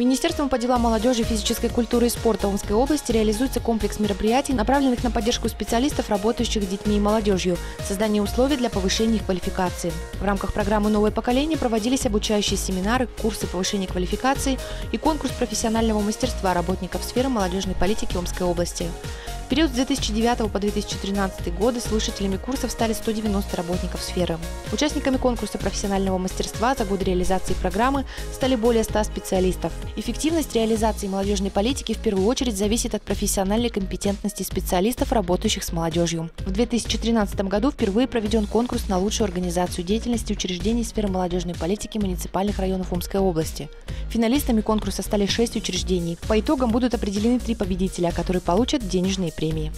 Министерством по делам молодежи, физической культуры и спорта Омской области реализуется комплекс мероприятий, направленных на поддержку специалистов, работающих с детьми и молодежью, создание условий для повышения их квалификации. В рамках программы «Новое поколение» проводились обучающие семинары, курсы повышения квалификации и конкурс профессионального мастерства работников сферы молодежной политики Омской области период с 2009 по 2013 годы слушателями курсов стали 190 работников сферы. Участниками конкурса профессионального мастерства за годы реализации программы стали более 100 специалистов. Эффективность реализации молодежной политики в первую очередь зависит от профессиональной компетентности специалистов, работающих с молодежью. В 2013 году впервые проведен конкурс на лучшую организацию деятельности учреждений сферы молодежной политики муниципальных районов Омской области. Финалистами конкурса стали шесть учреждений. По итогам будут определены три победителя, которые получат денежные премии.